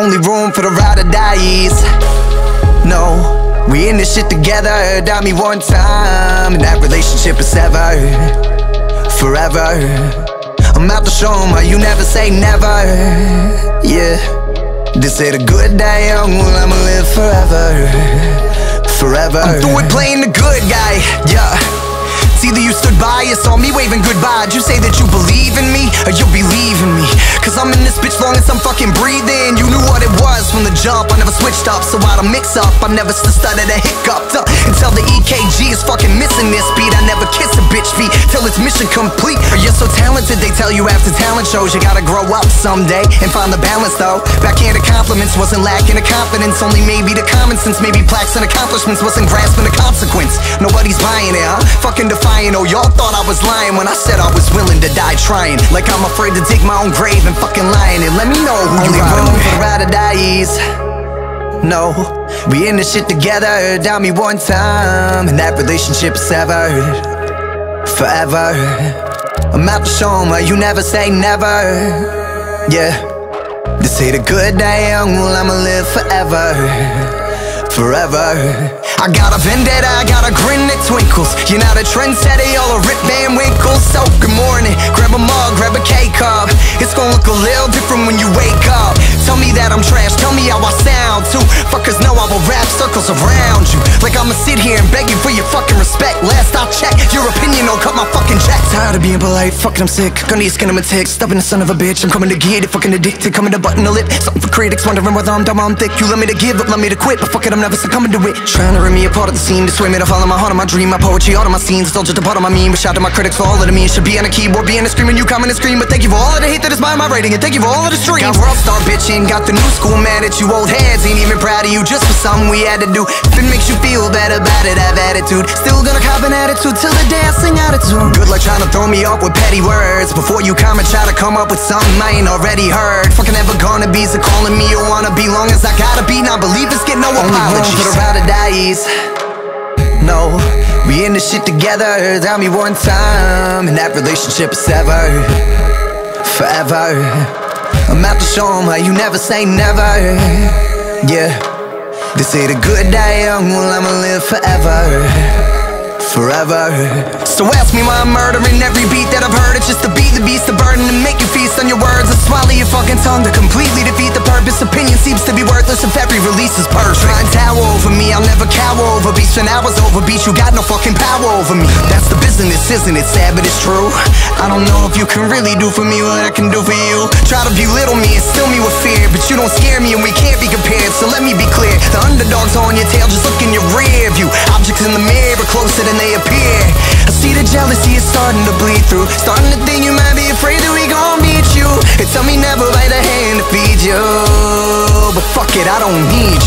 Only room for the ride or dies. No, we in this shit together. Doubt me one time, and that relationship is ever, forever. I'm out to show 'em how you never say never. Yeah, this ain't a good day. Well, I'ma live forever, forever. I'm through with playing the good guy. Yeah. Either you stood by or saw me waving goodbye. Did you say that you believe in me or you'll be leaving me? Cause I'm in this bitch long as I'm fucking breathing. From the jump. I never switched up, so I don't mix up. I never stuttered or hiccuped up until the EKG is fucking missing this beat. I never kiss a bitch feet it's mission complete. You're so talented, they tell you after talent shows you gotta grow up someday and find the balance though. Backhanded compliments wasn't lacking the confidence, only maybe the common sense. Maybe plaques and accomplishments wasn't grasping the consequence. Nobody's buying it, huh? Fucking define Oh, y'all thought I was lying when I said I was willing to die trying. Like I'm afraid to dig my own grave and fucking lying. And let me know who Only you room for the ride or dies. No, we in this shit together. Doubt me one time, and that relationship is severed forever. I'm out to show why you never say never. Yeah, this ain't a good day. Well, I'ma live forever forever I got a vendetta, I got a grin that twinkles You're not a trendsetter, y'all a Rip Van Winkle So good morning, grab a mug, grab a K-cup It's gonna look a little different when you wake sound too. Fuckers know I will wrap circles around you. Like I'ma sit here and beg you for your fucking respect. Last I checked, your opinion don't cut my fucking check Tired of being polite, fucking I'm sick. Gonna need skin on my tick, stubborn the son of a bitch I'm coming to get it, fucking addicted, coming to button the lip. Something for critics, wondering whether I'm dumb or I'm thick. You let me to give up, let me to quit But fuck it, I'm never succumbing to it. Trying to rip me apart at the scene Dissuade me to follow my heart and my dream. My poetry, all of my scenes It's all just a part of my meme. But shout to my critics for all of the means Should be on a keyboard, being a screaming You comment and scream. But thank you for all of the hate that is by my rating And thank you for all of the streams. Got world star bitching Got the new school mad at you Old heads ain't even proud of you Just for something we had to do. If it makes you feel better about it Have attitude. Still gonna cop an attitude Till the day I sing out of tune. Good luck trying to throw me off with petty words. Before you comment try to come up with something I ain't already heard. Fucking ever gonna be So calling me you wanna be Long as I gotta be. Now believe it's get no apologies. for the ride or dies. No, we in this shit together. Tell me one time, and that relationship is severed. Forever. I'm out to show 'em how you never say never. Yeah, this ain't the good day, young. Well, I'ma live forever. Forever. So ask me why I'm murdering every beat that I've heard. It's just to beat the beast, the burden to make you feast on your words. And swallow your fucking tongue to completely defeat the purpose. Opinion seems to be worthless if every release is perfect. Try and tower over me, I'll over beats. When I was over beats, you got no fucking power over me. That's the business, isn't it? Sad, but it's true. I don't know if you can really do for me what I can do for you. Try to belittle me and still me with fear But you don't scare me and we can't be compared. So let me be clear, the underdog's on your tail Just look in your rear view. Objects in the mirror closer than they appear. I see the jealousy is starting to bleed through. Starting to think you might be afraid that we gon' beat you. And tell me never bite the hand to feed you But fuck it, I don't need